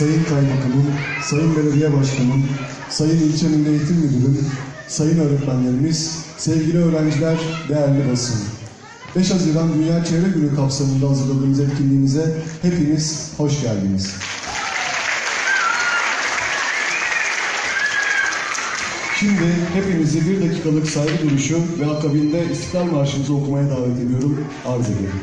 Sayın Kaymakamım, Sayın Belediye Başkanım, Sayın İlçe Eğitim Müdürüm, Sayın öğretmenlerimiz, sevgili öğrenciler, değerli basın. 5 Haziran Dünya Çevre Günü kapsamında hazırladığımız etkinliğimize hepiniz hoş geldiniz. Şimdi hepinizi bir dakikalık saygı duruşu ve akabinde İstiklal Marşımızı okumaya davet ediyorum. Arz ederim.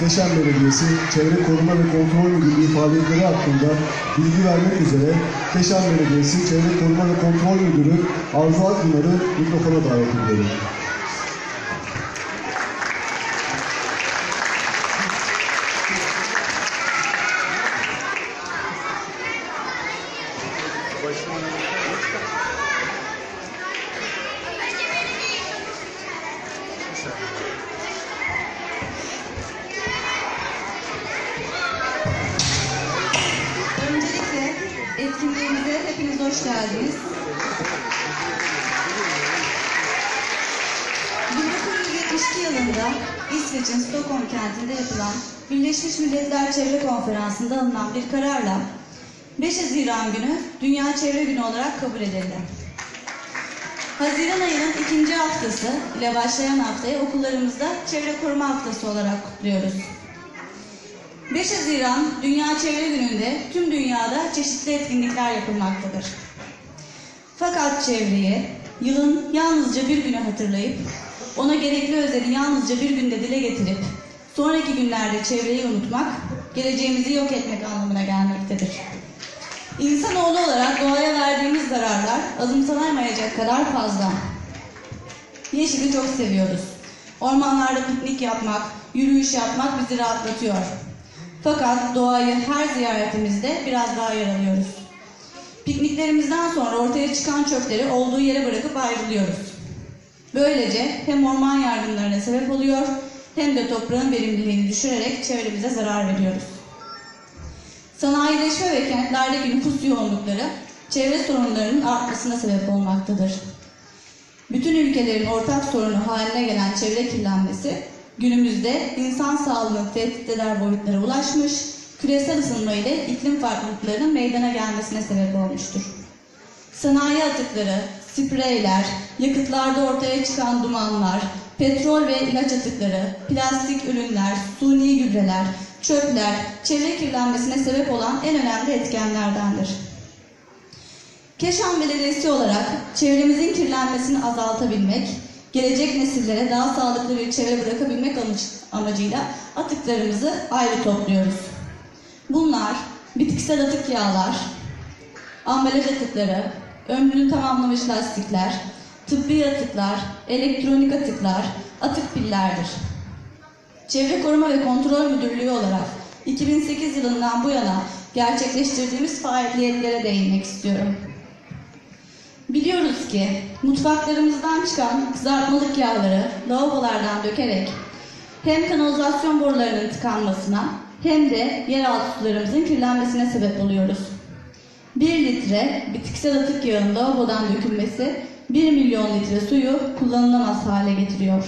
Keşan Belediyesi Çevre Koruma ve Kontrol Müdürlüğü faaliyetleri hakkında bilgi vermek üzere Keşan Belediyesi Çevre Koruma ve Kontrol Müdürü Arzu Akpınar'ı mikrofona davet ediyorum. Hoş geldiniz. 1972 yılında İsveç'in Stockholm kentinde yapılan Birleşmiş Milletler Çevre Konferansı'nda alınan bir kararla 5 Haziran günü Dünya Çevre Günü olarak kabul edildi. Haziran ayının ikinci haftası ile başlayan haftayı okullarımızda Çevre Koruma Haftası olarak kutluyoruz. 5 Haziran Dünya Çevre Günü'nde tüm dünyada çeşitli etkinlikler yapılmaktadır. Fakat çevreyi yılın yalnızca bir günü hatırlayıp ona gerekli özeni yalnızca bir günde dile getirip sonraki günlerde çevreyi unutmak geleceğimizi yok etmek anlamına gelmektedir. İnsanoğlu olarak doğaya verdiğimiz zararlar azımsanamayacak kadar fazla. Yeşili çok seviyoruz. Ormanlarda piknik yapmak, yürüyüş yapmak bizi rahatlatıyor. Fakat doğayı her ziyaretimizde biraz daha yaralıyoruz. Pikniklerimizden sonra ortaya çıkan çöpleri olduğu yere bırakıp ayrılıyoruz. Böylece hem orman yangınlarına sebep oluyor hem de toprağın verimliliğini düşürerek çevremize zarar veriyoruz. Sanayileşme ve kentlerdeki nüfus yoğunlukları çevre sorunlarının artmasına sebep olmaktadır. Bütün ülkelerin ortak sorunu haline gelen çevre kirlenmesi günümüzde insan sağlığını tehdit eder boyutlara ulaşmış, küresel ısınma ile iklim farklılıklarının meydana gelmesine sebep olmuştur. Sanayi atıkları, spreyler, yakıtlarda ortaya çıkan dumanlar, petrol ve ilaç atıkları, plastik ürünler, suni gübreler, çöpler, çevre kirlenmesine sebep olan en önemli etkenlerdendir. Keşan Belediyesi olarak çevremizin kirlenmesini azaltabilmek, gelecek nesillere daha sağlıklı bir çevre bırakabilmek amacı- amacıyla atıklarımızı ayrı topluyoruz. Bunlar bitkisel atık yağlar, ambalaj atıkları, ömrünü tamamlamış lastikler, tıbbi atıklar, elektronik atıklar, atık pillerdir. Çevre Koruma ve Kontrol Müdürlüğü olarak 2008 yılından bu yana gerçekleştirdiğimiz faaliyetlere değinmek istiyorum. Biliyoruz ki mutfaklarımızdan çıkan kızartmalık yağları lavabolardan dökerek hem kanalizasyon borularının tıkanmasına hem de yeraltı sularımızın kirlenmesine sebep oluyoruz. 1 litre bitkisel atık yağının lavabodan dökülmesi 1 milyon litre suyu kullanılamaz hale getiriyor.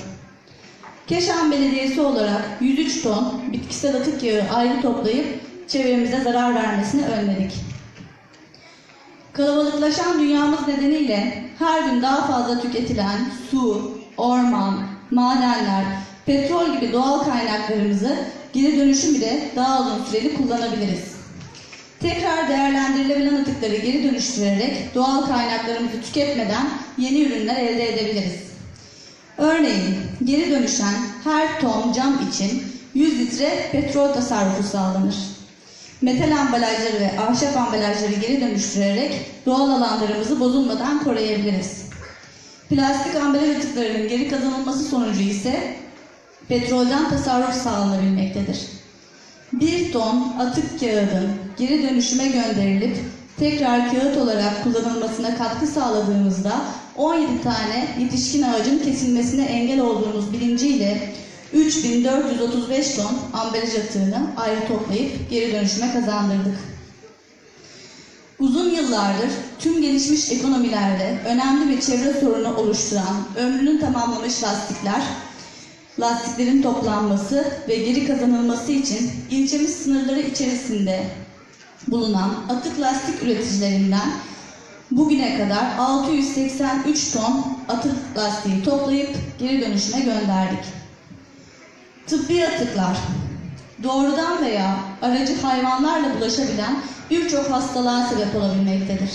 Keşan Belediyesi olarak 103 ton bitkisel atık yağı ayrı toplayıp çevremize zarar vermesini önledik. Kalabalıklaşan dünyamız nedeniyle her gün daha fazla tüketilen su, orman, madenler, petrol gibi doğal kaynaklarımızı geri dönüşüm ile daha uzun süreli kullanabiliriz. Tekrar değerlendirilebilen atıkları geri dönüştürerek doğal kaynaklarımızı tüketmeden yeni ürünler elde edebiliriz. Örneğin geri dönüşen her ton cam için 100 litre petrol tasarrufu sağlanır. Metal ambalajları ve ahşap ambalajları geri dönüştürerek doğal alanlarımızı bozulmadan koruyabiliriz. Plastik ambalaj atıklarının geri kazanılması sonucu ise petrolden tasarruf sağlanabilmektedir. Bir ton atık kağıdın geri dönüşüme gönderilip tekrar kağıt olarak kullanılmasına katkı sağladığımızda 17 tane yetişkin ağacın kesilmesine engel olduğumuz bilinciyle 3435 ton ambalaj atığını ayrı toplayıp geri dönüşüme kazandırdık. Uzun yıllardır tüm gelişmiş ekonomilerde önemli bir çevre sorunu oluşturan ömrünü tamamlamış lastikler, lastiklerin toplanması ve geri kazanılması için ilçemiz sınırları içerisinde bulunan atık lastik üreticilerinden bugüne kadar 683 ton atık lastiği toplayıp geri dönüşüme gönderdik. Tıbbi atıklar doğrudan veya aracı hayvanlarla bulaşabilen birçok hastalığa sebep olabilmektedir.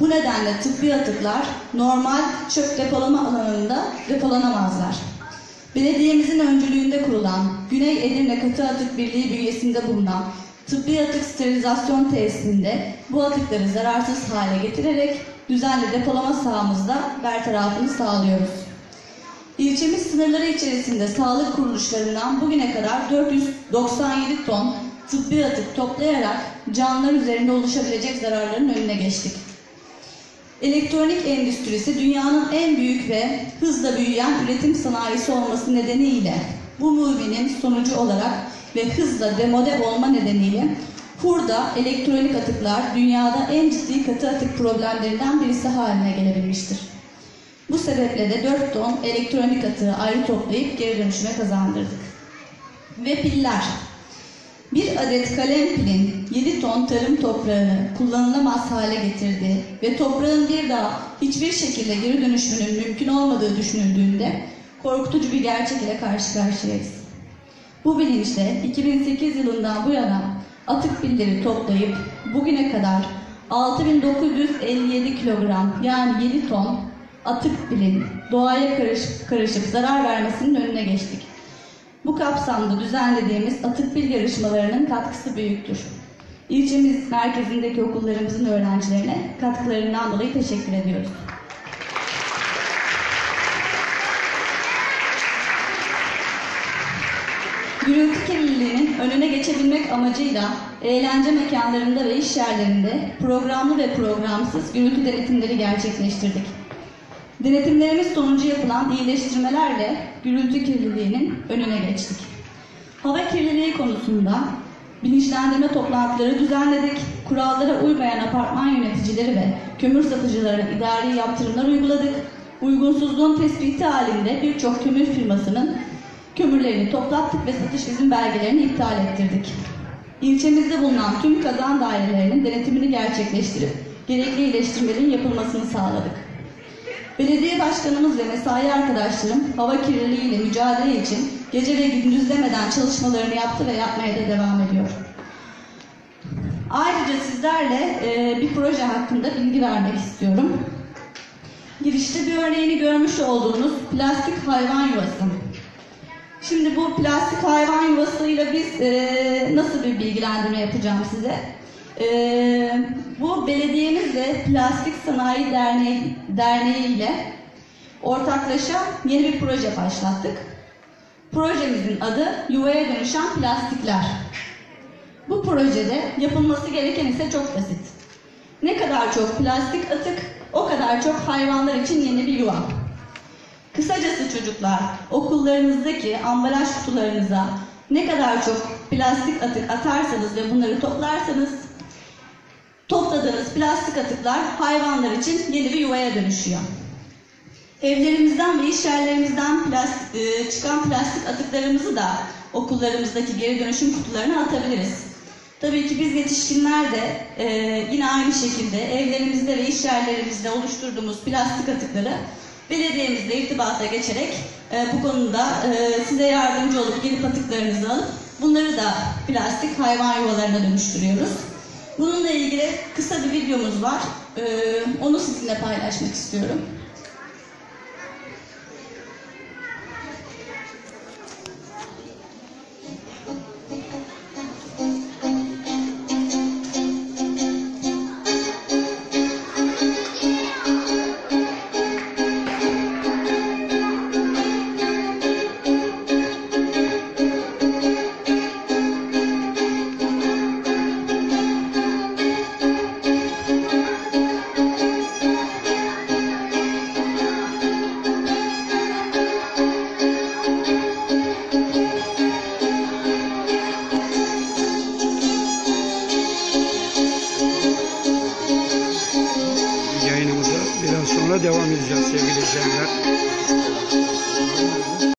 Bu nedenle tıbbi atıklar normal çöp depolama alanında depolanamazlar. Belediyemizin öncülüğünde kurulan Güney Edirne Katı Atık Birliği bünyesinde bulunan tıbbi atık sterilizasyon tesisinde bu atıkları zararsız hale getirerek düzenli depolama sahamızda bertarafını sağlıyoruz. İlçemiz sınırları içerisinde sağlık kuruluşlarından bugüne kadar 497 ton tıbbi atık toplayarak canlılar üzerinde oluşabilecek zararların önüne geçtik. Elektronik endüstrisi dünyanın en büyük ve hızla büyüyen üretim sanayisi olması nedeniyle bu muvinin sonucu olarak ve hızla demode olma nedeniyle hurda elektronik atıklar dünyada en ciddi katı atık problemlerinden birisi haline gelebilmiştir. Bu sebeple de 4 ton elektronik atığı ayrı toplayıp geri dönüşüme kazandırdık. Ve piller. Bir adet kalem pilin 7 ton tarım toprağını kullanılamaz hale getirdiği ve toprağın bir daha hiçbir şekilde geri dönüşümünün mümkün olmadığı düşünüldüğünde korkutucu bir gerçek ile karşı karşıyayız. Bu bilinçle 2008 yılından bu yana atık pilleri toplayıp bugüne kadar 6957 kilogram yani 7 ton atık pilin doğaya karış, karışıp zarar vermesinin önüne geçtik. Bu kapsamda düzenlediğimiz atık bil yarışmalarının katkısı büyüktür. İlçemiz merkezindeki okullarımızın öğrencilerine katkılarından dolayı teşekkür ediyoruz. Gürültü kirliliğinin önüne geçebilmek amacıyla eğlence mekanlarında ve iş yerlerinde programlı ve programsız gürültü denetimleri gerçekleştirdik. Denetimlerimiz sonucu yapılan iyileştirmelerle gürültü kirliliğinin önüne geçtik. Hava kirliliği konusunda bilinçlendirme toplantıları düzenledik. Kurallara uymayan apartman yöneticileri ve kömür satıcılarına idari yaptırımlar uyguladık. Uygunsuzluğun tespiti halinde birçok kömür firmasının kömürlerini toplattık ve satış izin belgelerini iptal ettirdik. ilçemizde bulunan tüm kazan dairelerinin denetimini gerçekleştirip gerekli iyileştirmelerin yapılmasını sağladık. Belediye başkanımız ve mesai arkadaşlarım hava kirliliğiyle mücadele için gece ve gündüz demeden çalışmalarını yaptı ve yapmaya da devam ediyor. Ayrıca sizlerle e, bir proje hakkında bilgi vermek istiyorum. Girişte bir örneğini görmüş olduğunuz plastik hayvan yuvası. Şimdi bu plastik hayvan yuvasıyla biz e, nasıl bir bilgilendirme yapacağım size? E, bu belediyemizle Plastik Sanayi Derneği, Derneği ile ortaklaşa yeni bir proje başlattık. Projemizin adı Yuvaya Dönüşen Plastikler. Bu projede yapılması gereken ise çok basit. Ne kadar çok plastik atık, o kadar çok hayvanlar için yeni bir yuva. Kısacası çocuklar, okullarınızdaki ambalaj kutularınıza ne kadar çok plastik atık atarsanız ve bunları toplarsanız, topladığınız plastik atıklar hayvanlar için yeni bir yuvaya dönüşüyor. Evlerimizden ve iş yerlerimizden plastik, e, çıkan plastik atıklarımızı da okullarımızdaki geri dönüşüm kutularına atabiliriz. Tabii ki biz yetişkinler de e, yine aynı şekilde evlerimizde ve iş yerlerimizde oluşturduğumuz plastik atıkları belediyemizle irtibata geçerek e, bu konuda e, size yardımcı olup gelip atıklarınızı alıp bunları da plastik hayvan yuvalarına dönüştürüyoruz. Bununla ilgili kısa bir videomuz var. E, onu sizinle paylaşmak istiyorum. Yayınımıza biraz